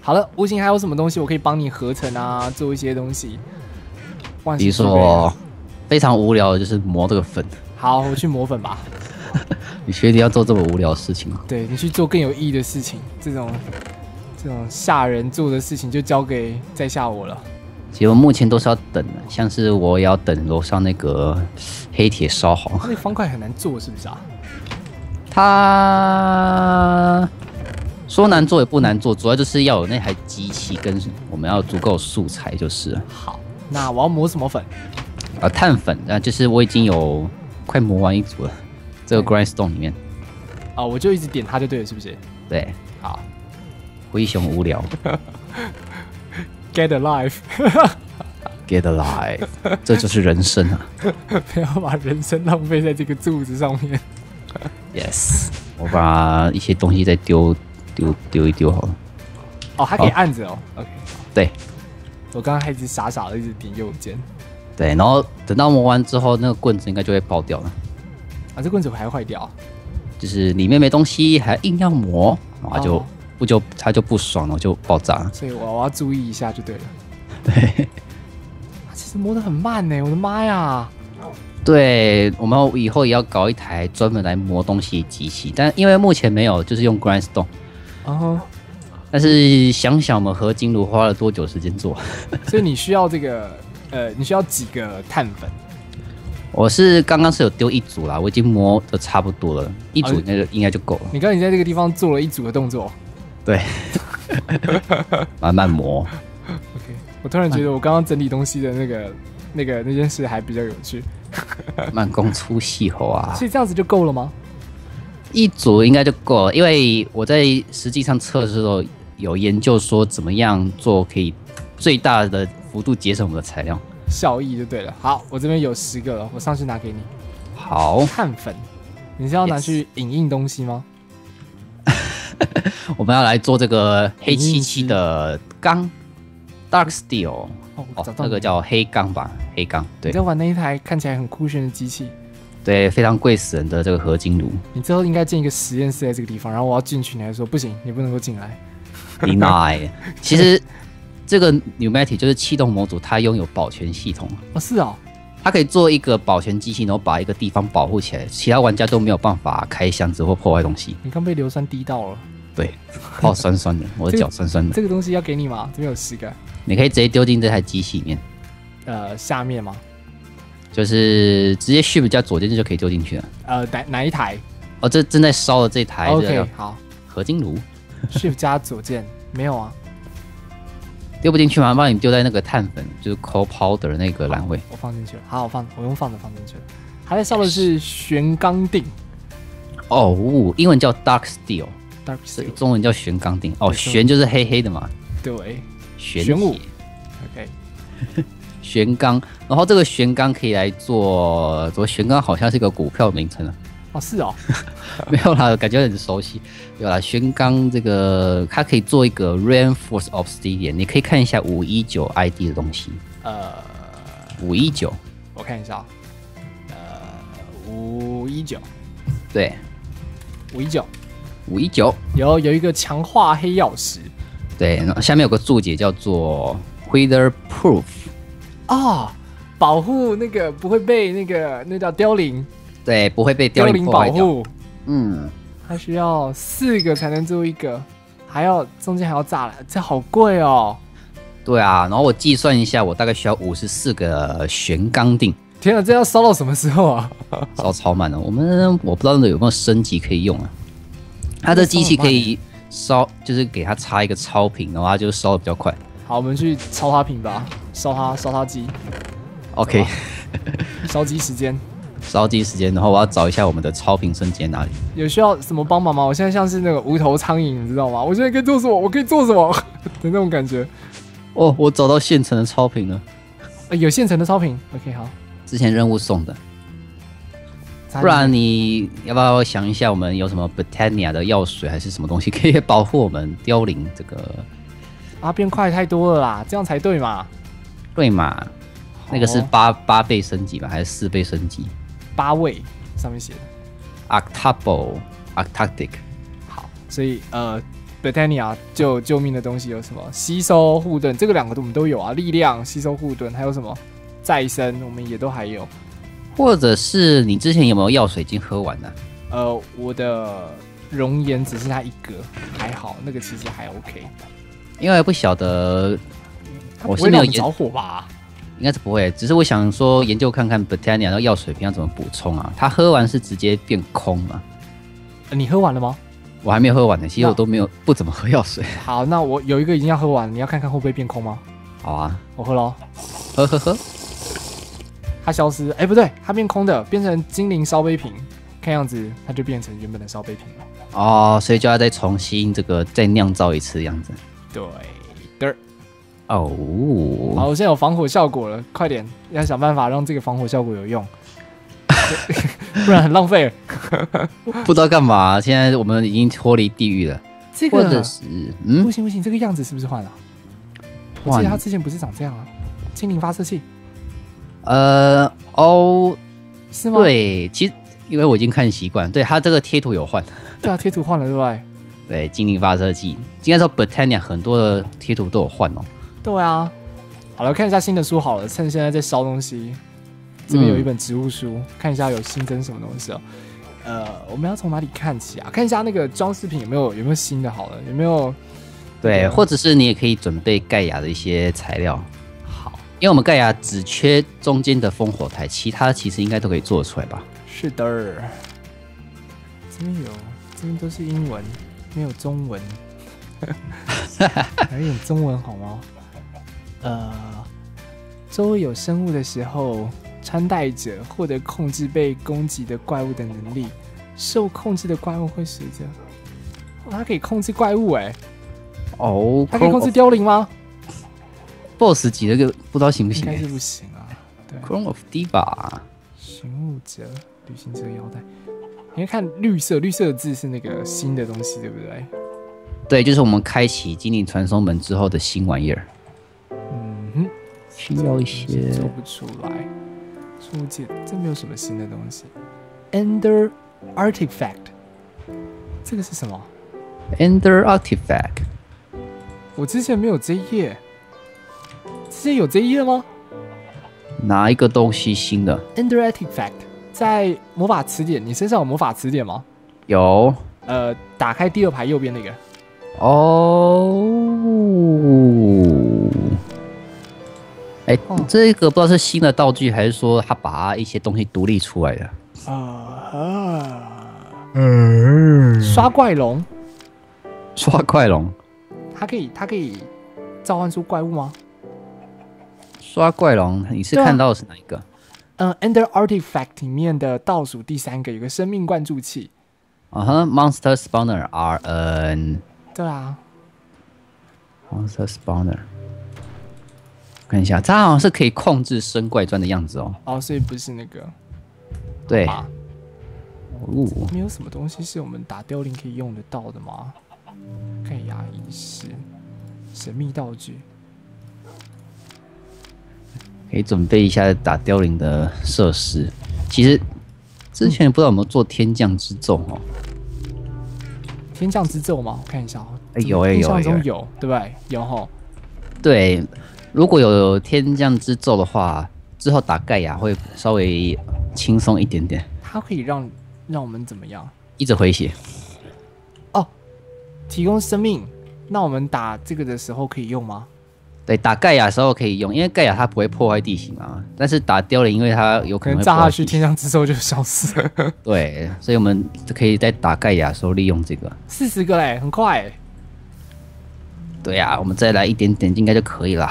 好了，无形还有什么东西我可以帮你合成啊？做一些东西。比如说非常无聊的就是磨这个粉，好，我去磨粉吧。你确定要做这么无聊的事情吗？对你去做更有意义的事情，这种这种吓人做的事情就交给在下我了。其实我目前都是要等的，像是我也要等楼上那个黑铁烧好，它那方块很难做，是不是啊？它说难做也不难做，主要就是要有那台机器跟我们要足够素材就是了。好，那我要磨什么粉？啊，碳粉啊，就是我已经有快磨完一组了，这个 grindstone 里面，啊、我就一直点它就对了，是不是？对，好灰熊无聊，get alive，Get alive，这就是人生啊 不要把人生浪费在这个柱子上面。，yes，我把一些东西再丢丢丢一丢好了，哦，它可以按着哦。OK，对我刚刚还一直傻傻的一直点右键，对，然后等到磨完之后，那个棍子应该就会爆掉了。啊，这棍子还会坏掉。就是里面没东西，还硬要磨，然后就、哦不就它就不爽了，就爆炸了。所以我我要注意一下就对了。对，它其实磨得很慢呢，我的妈呀！对，我们以后也要搞一台专门来磨东西的机器，但因为目前没有，就是用 grindstone。啊、但是想想我们合金炉花了多久时间做？所以你需要这个呃，你需要几个碳粉？我是刚刚是有丢一组啦，我已经磨的差不多了，一组哦那个应该就够了。你刚刚你在这个地方做了一组的动作。对，慢慢磨。OK，我突然觉得我刚刚整理东西的那个、那个那件事还比较有趣，慢工出细活啊！所以这样子就够了吗？一组应该就够了，因为我在实际上测试的时候有研究说怎么样做可以最大的幅度节省我们的材料。效益就对了。好，我这边有十个了，我上去拿给你。好，碳粉，你是要拿去影印东西吗？我们要来做这个黑漆漆的钢，Dark Steel，哦，那个叫黑钢吧，黑钢，对你在玩那一台看起来很酷炫的机器。对，非常贵死人的这个合金炉，你之后应该建一个实验室在这个地方，然后我要进去，你还说不行，你不能够进来。deny。其实这个 pneumatic 就是气动模组，它拥有保全系统，哦，是哦，它可以做一个保全机器，然后把一个地方保护起来，其他玩家都没有办法开箱子或破坏东西。你刚被硫酸滴到了，对，泡酸酸的，我的 脚酸酸的。这个东西要给你吗？这边有十个，你可以直接丢进这台机器里面，呃，下面吗？就是直接 shift 加左键就可以丢进去了。呃，哪哪一台？哦，这正在烧的这台？OK，好。合金炉，，Shift 加左键，没有啊，丢不进去吗？帮你丢在那个碳粉，就是 coal powder 那个栏位。我放进去了，好，我放，我用放的放进去了。还在烧的是玄钢锭。哦，呜英文叫 dark steel，，Dark Steel，中文叫玄钢锭。哦，玄就是黑黑的嘛，对。玄铁，OK，玄钢。然后这个玄钢可以来做，怎么玄钢好像是一个股票名称啊，哦，是哦，没有啦，感觉很熟悉。有啦，玄钢这个它可以做一个 reinforced obsidian，你可以看一下五一九 ID 的东西，呃，五一九，我看一下，呃，五一九，对，五一九，五一九，有有一个强化黑曜石。对，然后下面有个注解叫做 weather proof，啊，保护那个不会被那个那叫凋零对，不会被凋凋零。保护，嗯，它需要四个才能做一个，还要中间还要炸了，这好贵哦！对啊，然后我计算一下，我大概需要五十四个玄钢锭，天啊，这要烧到什么时候啊？烧超满了。我们我不知道有没有升级可以用啊？它的机器可以烧，就是给它插一个超频，然后它就烧的比较快。好，我们去烧它品吧，烧它烧它鸡，OK，烧鸡时间。烧鸡时间，然后我要找一下我们的超频升级在哪里。有需要什么帮忙吗？我现在像是那个无头苍蝇，你知道吗？我现在可以做什么？我可以做什么 的那种感觉。哦，我找到现成的超频了，呃有现成的烧瓶，OK，好。之前任务送的。不不然你要不要想一下，我们有什么 Britannia 的药水还是什么东西可以保护我们凋零这个啊，变快太多了啦，这样才对嘛。对嘛？那个是哦八八倍升级吧，还是四倍升级八位上面写的。？Octable Arctic，好，所以呃 Britannia 救救命的东西有什么？吸收护盾，这个两个我们都有啊。力量吸收护盾，还有什么？再生我们也都还有。或者是你之前有没有药水已经喝完了？呃，我的熔岩只剩下一格，还好，那个其实还 OK。因为不晓得，我是没有研不会着火吧？应该是不会，只是我想说研究看看 Britannia 的药水瓶要怎么补充啊？它喝完是直接变空嘛？呃你喝完了吗？我还没有喝完呢，其实我都没有不怎么喝药水。好，那我有一个已经要喝完，你要看看会不会变空吗？好啊，我喝喽，喝喝喝，它消失，哎、不对，它变空的，变成精灵烧杯瓶，看样子它就变成原本的烧杯瓶了。哦，所以就要再重新这个再酿造一次这样子。对的，哦，好，我现在有防火效果了，快点，要想办法让这个防火效果有用，不然很浪费。不知道干嘛，现在我们已经脱离地狱了，这个或者是嗯不，行不行，这个样子是不是换了？我记得他之前不是长这样啊，精灵发射器呃，哦，是吗？对，其实因为我已经看习惯，对他这个贴图有换，对啊，贴图换了对不对？对，精灵发射器，应该说 Britannia 很多的贴图都有换哦。对啊。好了，看一下新的书好了，趁现在在烧东西。这边有一本植物书，看一下有新增什么东西哦。呃，我们要从哪里看起啊？看一下那个装饰品有没有有没有新的好了，有没有？对，对或者是你也可以准备盖亚的一些材料，好，因为我们盖亚只缺中间的烽火台，其他其实应该都可以做出来吧？是的。这边有，这边都是英文，没有中文。来一点中文好吗？呃，周围有生物的时候，穿戴者获得控制被攻击的怪物的能力。受控制的怪物会随着，哦，它可以控制怪物哎，哦，它可以控制凋零吗？BOSS 级那个不知道行不行、欸应该是不行啊。对，？Crown of Diva，寻物者、旅行者腰带，你看看绿色，绿色的字是那个新的东西，对不对？对，就是我们开启精灵传送门之后的新玩意儿，嗯哼，需要一些做不出来。初见，这没有什么新的东西。Ender Artifact，这个是什么？Ender Artifact。我之前没有这一页，之前有这一页吗哪一个东西新的？？Ender Artifact 在魔法词典，你身上有魔法词典吗？有呃，打开第二排右边那个。哦。哎、哦这个不知道是新的道具，还是说他把一些东西独立出来的？啊嗯，刷怪龙，刷怪龙，它可以，它可以召唤出怪物吗？刷怪龙，你是看到的是哪一个？嗯，Under Artifact 里面的倒数第三个有个生命灌注器。啊哈、m o n s t e r Spawner R N 对啊，Monster Spawner，看一下，它好像是可以控制生怪砖的样子哦。哦，所以不是那个。对，啊，哦，没有什么东西是我们打凋零可以用得到的吗？盖亚仪式，神秘道具，可以准备一下打凋零的设施。其实之前不知道有没有做天降之咒哦。天降之咒吗？我看一下哦。哎有哎印象有哎有对不对？有吼。对，如果有天降之咒的话，之后打盖亚会稍微轻松一点点，它可以让让我们怎么样？一直回血。哦提供生命。那我们打这个的时候可以用吗？对，打盖亚的时候可以用，因为盖亚它不会破坏地形嘛。但是打凋零，因为它有可可能炸下去，天降之兽就消失了。对，所以我们可以在打盖亚的时候利用这个。四十个嘞，很快欸。对呀、我们再来一点点应该就可以了。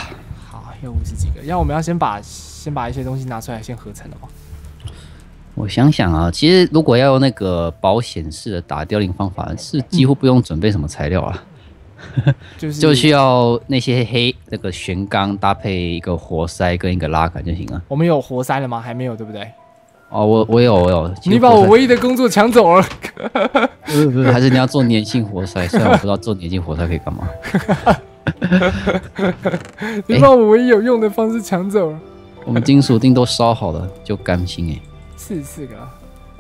好，有五十几个。要我们要先把先把一些东西拿出来，先合成了吗？我想想啊，其实如果要用那个保险式的打凋零方法，是几乎不用准备什么材料啊，就是就需要那些黑那个悬钢搭配一个活塞跟一个拉杆就行了。我们有活塞了吗？还没有，对不对？哦，我我有我有，你把我唯一的工作抢走了。不是不是，还是你要做粘性活塞？虽然我不知道做粘性活塞可以干嘛。你把我唯一有用的方式抢走了。我们金属锭都烧好了，就甘心哎。四十四个，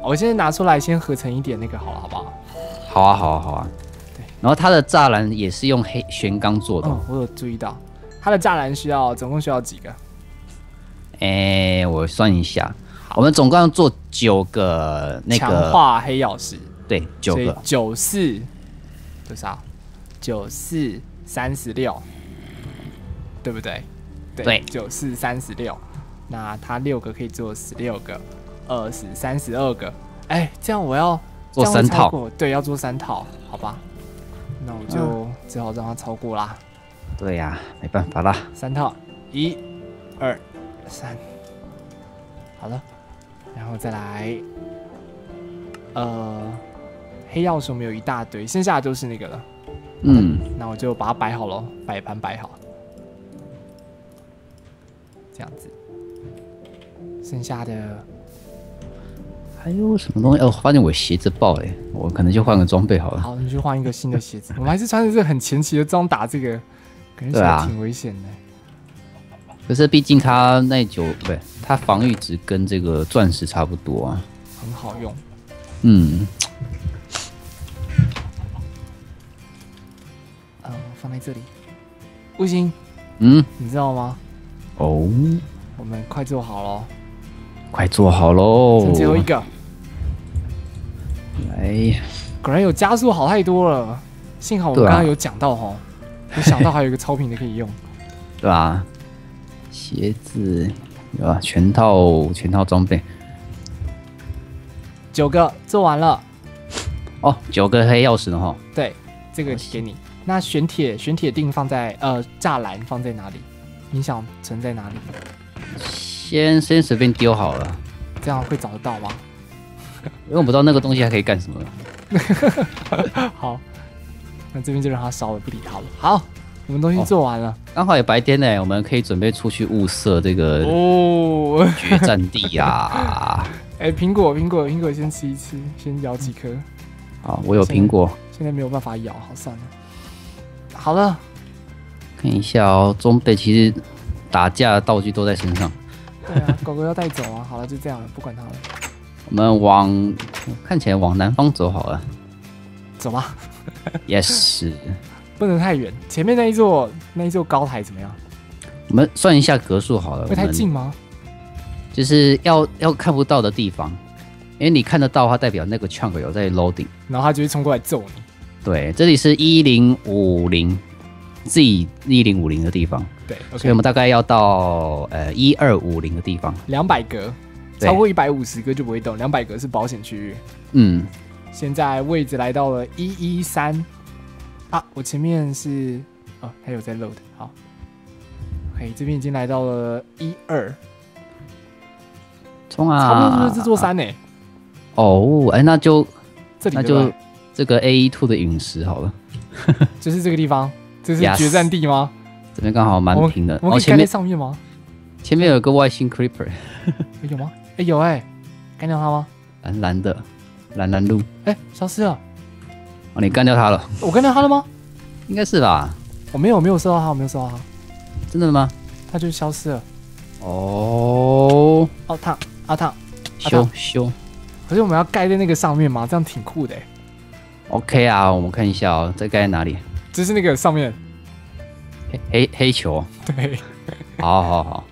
我现在拿出来先合成一点那个好了，好不好？好啊好啊好啊，对，然后它的栅栏也是用黑玄钢做的。哦，我有注意到，它的栅栏需要总共需要几个？哎、我算一下，我们总共要做九个那个强，化黑曜石，对，九个，九四多少？九四三十六，对不对？对九四三十六，那它六个可以做十六个，二十三十二个。哎，这样我要做三套，对，要做三套，好吧？那我就嗯只好让他超过啦。对呀、没办法啦。三套，一、二、三，好了，然后再来，呃，黑曜石我们有一大堆，剩下的都是那个了。嗯，那我就把它摆好了，摆盘摆好，这样子。剩下的还有什么东西？哦，发现我鞋子爆了耶，我可能就换个装备好了。好，你去换一个新的鞋子。我们还是穿着这个很前期的装打这个，感觉挺危险的。可是毕竟它耐久，不对，它防御值跟这个钻石差不多啊。很好用。嗯，嗯，放在这里，不行，嗯，你知道吗？哦，我们快做好了，快做好喽！剩最后一个。来，果然有加速好太多了，幸好我刚刚有讲到哈，没想到还有一个超频的可以用。对吧？鞋子有啊，全套全套装备九个做完了，哦，九个黑曜石的哈。对，这个给你。那玄铁玄铁锭放在呃栅栏放在哪里？你想存在哪里？先先随便丢好了，这样会找得到吗？因为我不知道那个东西还可以干什么。好，那这边就让它烧了，不理它了。好，我们东西做完了。刚好也白天呢，我们可以准备出去物色这个哦，决战地呀、哎，苹果苹果苹果，先吃一吃，先咬几颗。好，我有苹果，现在没有办法咬，好算了。好了，看一下哦。装备其实打架的道具都在身上。对啊，狗狗要带走啊。好了，就这样了，不管它了，我们往看起来往南方走好了。走吧。Yes，不能太远。前面那一座那一座高台怎么样？我们算一下格数好了。会太近吗？就是要要看不到的地方，因为你看得到，它代表那个 chunk 有在 loading。然后他就会冲过来揍你。对，这里是一零五零 Z 一零五零的地方，对所以我们大概要到呃一二五零的地方。两百格，对超过一百五十个就不会动，两百个是保险区域。嗯，现在位置来到了一一三啊，我前面是哦，还有在 load，好，OK，这边已经来到了一二，冲啊！差不多就是这座山呢、哦，哎，那就这里那就这个 A E two 的陨石好了，就是这个地方，这是决战地吗？这边刚好蛮平的。哦，我们可以盖在上面吗？前面有个外星 creeper，有吗？哎、有哎、干掉他吗？蓝蓝的，蓝蓝路。哎、消失了，哦，你干掉他了？我干掉他了吗？应该是吧？我没有，我没有收到他，我没有收到他，真的吗？他就消失了。哦，哦，烫，啊烫，修修可是我们要盖在那个上面吗？这样挺酷的、欸。，OK 啊，我们看一下哦，这盖在哪里？就是那个上面，黑黑黑球，对，好好好，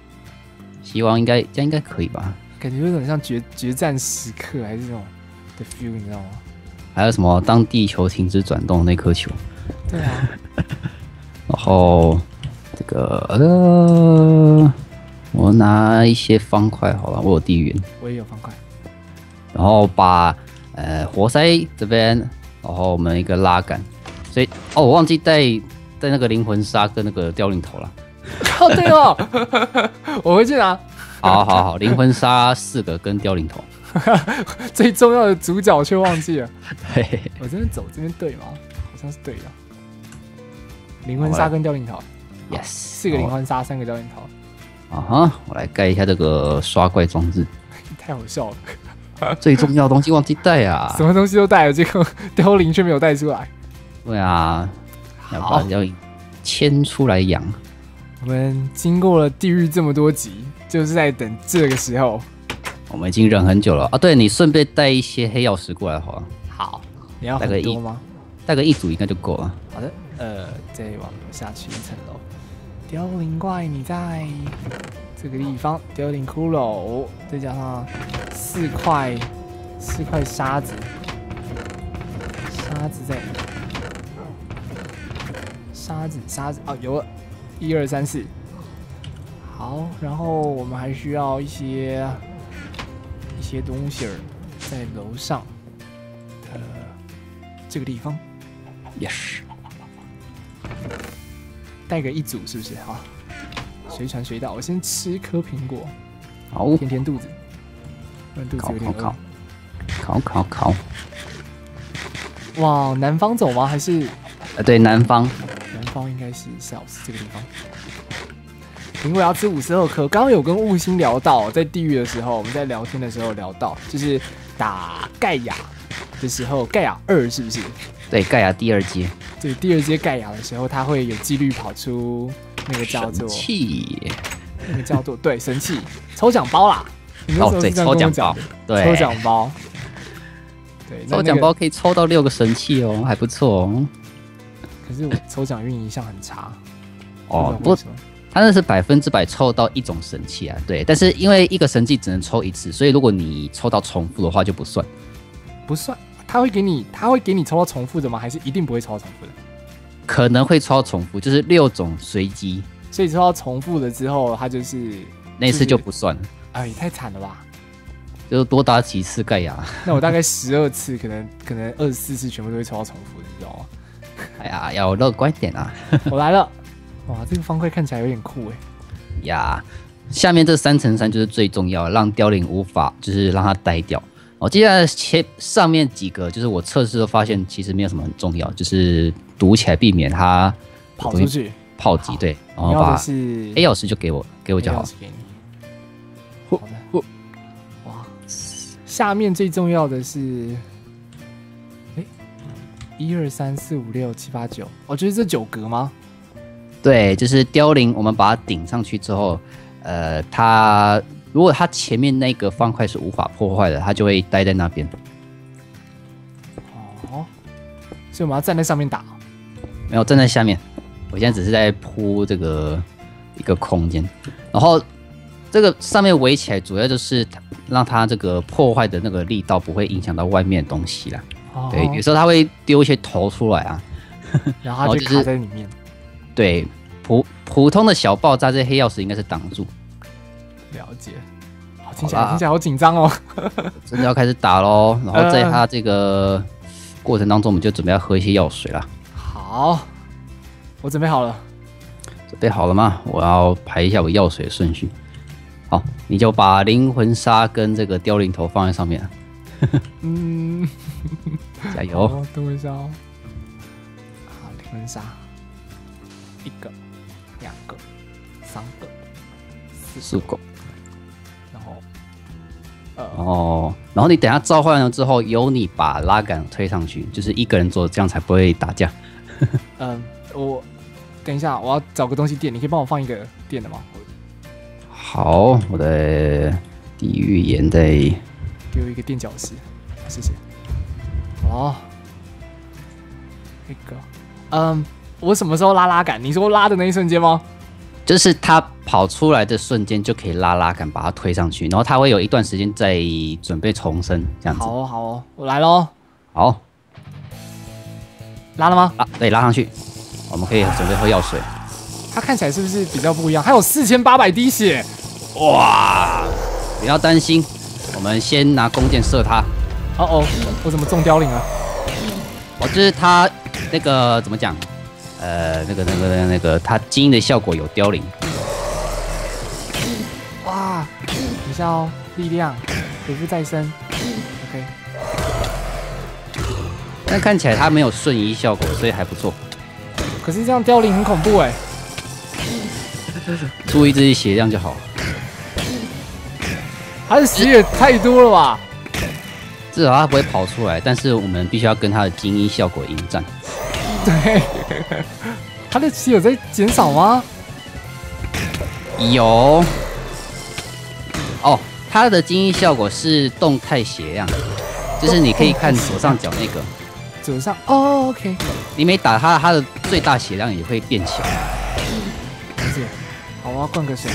希望应该这样应该可以吧？感觉有点像决决战时刻还是这种的 feel，你知道吗？还有什么？当地球停止转动那颗球，对啊，然后这个呃，我拿一些方块好了，我有地缘，我也有方块。然后把呃活塞这边，然后我们一个拉杆，所以哦，我忘记带带那个灵魂沙跟那个凋零头了。哦，对哦，我回去拿。好好好，灵魂沙四个跟凋零头，最重要的主角却忘记了。对，我这边走这边对吗？好像是对的。灵魂沙跟凋零头，yes，四个灵魂沙，三个凋零头，啊哈，我来盖一下这个刷怪装置，太好笑了。最重要的东西忘记带啊什。么东西都带了，结果凋零却没有带出来。对啊，要把，凋零牵出来养。我们经过了地狱这么多集，就是在等这个时候。我们已经忍很久了啊！对你顺便带一些黑曜石过来好了，好，你要带个一很多吗？带个一组应该就够了。好的，呃，再往下去一层楼。凋零怪，你在这个地方。凋零骷髅，再加上四块四块沙子，沙子在沙子沙子哦，有了，一二三四。好，然后我们还需要一些一些东西儿在楼上，呃，这个地方。Yes，带个一组是不是？好，随传随到。我先吃一颗苹果，好，填填肚子，不然肚子有点烤饿。烤烤烤。往，南方走吗？还是呃，对，南方南方应该是 South 这个地方。苹果要吃五十二颗。刚刚有跟悟星聊到，在地狱的时候，我们在聊天的时候聊到，就是打盖亚的时候，盖亚二是不是？对盖亚第二阶对，第二阶盖亚的时候，它会有几率跑出那个叫做神器，那个叫做对神器抽奖包啦。你那时哦对，候是这样抽奖包跟我讲的，，对，抽奖包。对，抽奖包。可以抽到六个神器哦，还不错哦。可是我抽奖运一向很差。哦，不不知道为什么它那是百分之百抽到一种神器啊，对。但是因为一个神器只能抽一次，所以如果你抽到重复的话就不算。不算，他会给你，他会给你抽到重复的吗？还是一定不会抽到重复的？可能会抽到重复，就是六种随机，所以抽到重复了之后，他就是，那次就不算了，哎，也太惨了吧？就是多打几次盖亚。那我大概十二次，可能可能二十四次全部都会抽到重复的，你知道吗？哎呀，要乐观一点啊！我来了，哇，这个方块看起来有点酷哎。呀，下面这三乘三就是最重要，让凋零无法就是让它呆掉。哦，接下来前上面几个就是我测试都发现其实没有什么很重要，就是读起来避免它跑出去，炮击，对，然后把 A 钥匙就给我，给我就好给你。好的，哇，下面最重要的是，哎，一二三四五六七八九，哦，就是这九格吗？对，就是凋零，我们把它顶上去之后，呃，它如果它前面那个方块是无法破坏的，它就会待在那边。哦，所以我们要站在上面打。没有站在下面，我现在只是在铺这个一个空间，然后这个上面围起来，主要就是它让它这个破坏的那个力道不会影响到外面的东西啦。哦对，有时候它会丢一些头出来啊。然后它就卡在里面。对，普普通的小爆炸，这黑曜石应该是挡住。了解。好，听起来听起来好紧张哦。真的要开始打喽，然后在呃它这个过程当中，我们就准备要喝一些药水啦。好，我准备好了。准备好了吗？我要排一下我药水的顺序。好，你就把灵魂沙跟这个凋零头放在上面，嗯，加油！等我一下哦。好，灵魂沙，一个，两个，三个，四个，然后，呃，哦，然后你等下召唤了之后，由你把拉杆推上去，就是一个人做，这样才不会打架。嗯，我等一下，我要找个东西垫，你可以帮我放一个垫的吗？好，我的地狱眼在给我一个垫脚石，谢谢。哦，一个，嗯，我什么时候拉拉杆？你说拉的那一瞬间吗？就是他跑出来的瞬间就可以拉拉杆把它推上去，然后他会有一段时间在准备重生这样子。好哦，好哦，我来喽，好，拉了吗？啊，对，拉上去，我们可以准备喝药水。他看起来是不是比较不一样？还有四千八百滴血，哇，不要担心，我们先拿弓箭射他。哦哦，我怎么中凋零了？哦，就是他那个怎么讲？呃，那个、那个、那个，它基因的效果有凋零。哇，等一下哦，力量恢复再生，OK，但看起来它没有瞬移效果，所以还不错。可是这样凋零很恐怖哎，注意自己血量就好。他的血也太多了吧？至少他不会跑出来，但是我们必须要跟他的精英效果迎战。对，他的血有在减少吗？有。哦，他的精英效果是动态血量，就是你可以看左上角那个，左上哦，OK，你每打他，他的最大血量也会变小。理解。好，我要灌个水。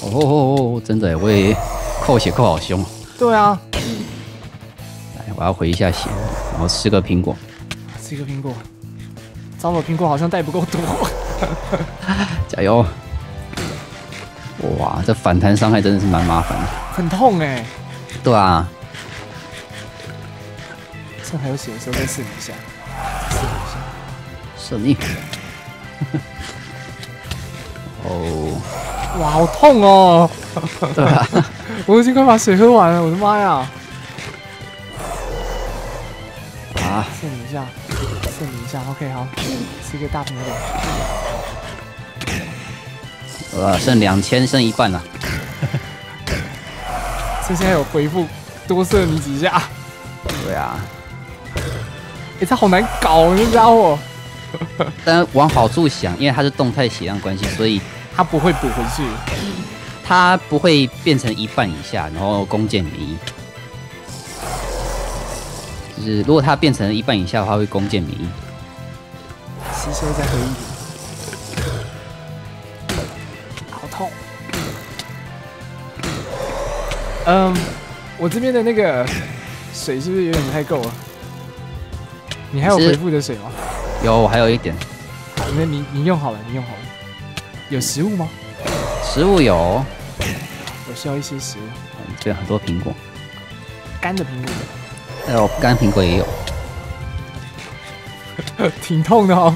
哦哦哦哦，真的耶，我也扣血扣好凶。对啊，来，我要回一下血，然后吃个苹果。吃一个苹果。糟了，苹果好像带不够多。加油！哇，这反弹伤害真的是蛮麻烦的。很痛哎、对啊，趁还有血的时候再试你一下，试你一下。是你。哦，哇，好痛哦！对啊，我已经快把水喝完了，我的妈呀！啊，试你一下，试你一下，OK，好，吃个大苹果。呃，剩两千，剩一半了。这现在有回复，多射你几下。对啊，哎、他好难搞，这家伙，但往好处想，因为它是动态血量关系，所以他不会补回去。它不会变成一半以下，然后弓箭免疫。就是如果它变成一半以下的话，会弓箭免疫。吸收再喝一点，好痛。嗯，我这边的那个水是不是有点不太够了？你还有是回复的水吗？有，我还有一点好，那你你用好了，你用好了。有食物吗？食物有，我需要一些食物，嗯对，很多苹果，干的苹果，还有干苹果也有，挺痛的哦。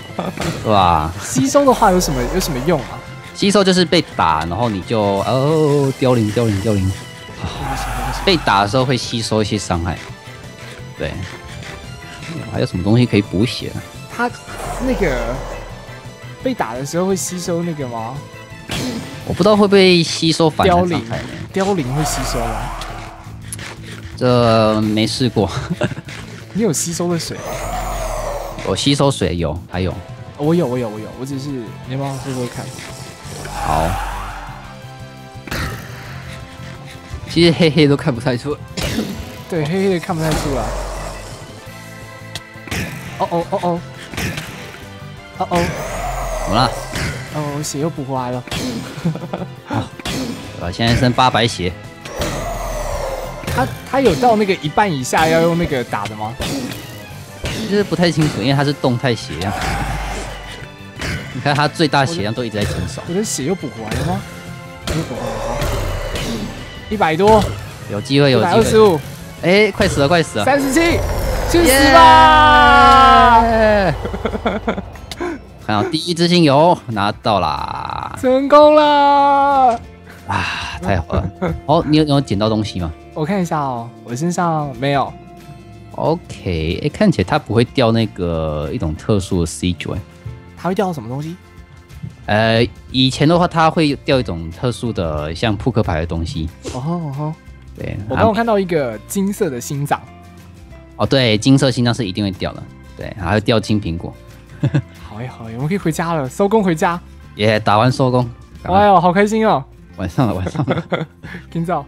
对吧？吸收的话有什么有什么用啊？吸收就是被打，然后你就哦凋零凋零凋零，被打的时候会吸收一些伤害。对，还有什么东西可以补血呢？它那个被打的时候会吸收那个吗？我不知道会不会吸收反凋零弹伤害呢，凋零会吸收吗？这没试过。你有吸收的水？我吸收水有，还有我有，我有，我有，我只是你要不要喝喝看？好。其实黑黑都看不太出，对，黑黑的看不太出来。哦哦哦哦，哦哦怎么了？哦，血又补回来了。对吧？现在剩八百血，他他有到那个一半以下要用那个打的吗？就是不太清楚，因为它是动态血量。你看它最大血量都一直在减少，我的血又补回来了吗？又补回来了，一百多，有机会有机会。百二十五，哎，快死了，快死了！三十七，去死耶吧！看到第一支精油拿到啦！成功啦！啊，太好了！哦，你有你有捡到东西吗我看一下哦，我身上没有。？OK，哎，看起来它不会掉那个一种特殊的 C 九，它会掉什么东西？呃，以前的话它会掉一种特殊的像扑克牌的东西，哦吼哦吼！对，我刚刚看到一个金色的心脏，哦，对，金色心脏是一定会掉的，对，还会掉金苹果，好耶好耶，我们可以回家了，收工回家。耶、打完收工，哎呦，好开心哦！晚上了，晚上了。今早。